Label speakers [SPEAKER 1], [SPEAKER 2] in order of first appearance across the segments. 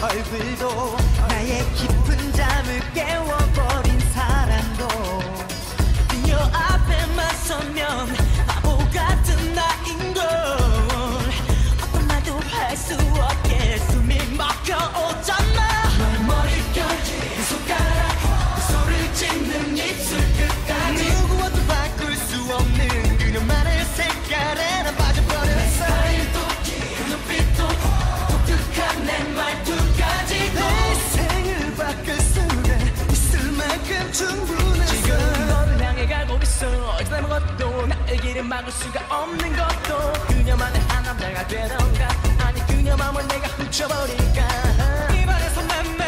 [SPEAKER 1] 얼굴도 나의 깊은 잠을 깨워버린 어
[SPEAKER 2] 어디서 아무것도 나의 길을 막을 수가 없는 것도 그녀만의 한 남자가 되던가. 아니 그녀 마음을 내가 훔쳐버릴까? 입안에서 맴맴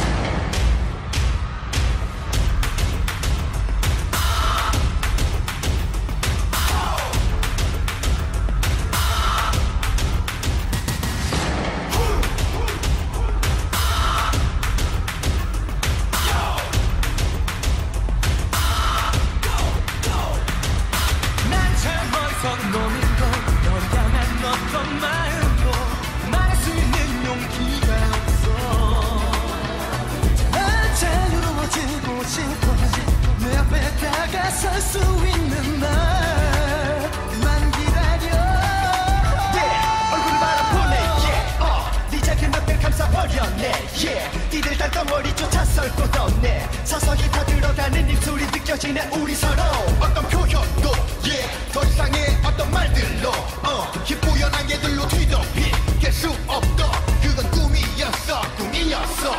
[SPEAKER 2] 버렸네 yeah. 니들 달덩어리조차 썰곳 없네. 서서히 다 들어가는 입술이 느껴지네 우리 서로. 어떤 표현도 yeah. 더 이상의 어떤 말들로 어, 희뿌연한 개들로 뒤덮인 깰수 없던 그건 꿈이었어 꿈이었어.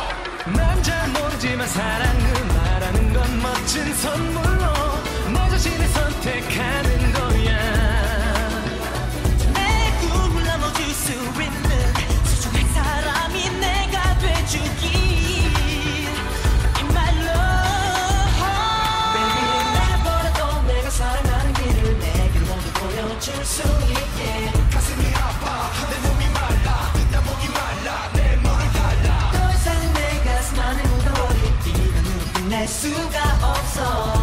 [SPEAKER 2] 난잘 모르지만 사랑은 말하는 건 멋진 자신을 선택하는 거야.
[SPEAKER 1] 내 꿈을 나눠줄 수 있는 소중한 사람이 내가 돼주기. love
[SPEAKER 2] Baby 날 버려도 내가 사랑하는 길을 내게 모두 보여줄 수 있게. 가슴이 아파. 내 몸이 말라. 내 목이 말라. 내 몸을 달라.
[SPEAKER 1] 더 이상 내 가슴 안에 묻어버린 이런 눈빛 낼 수가 없어